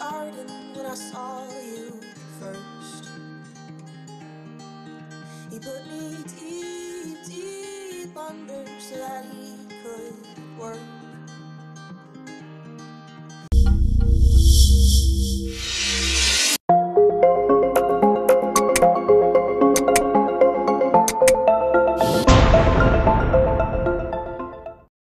When I saw you first. He put me deep, deep under so that he could work.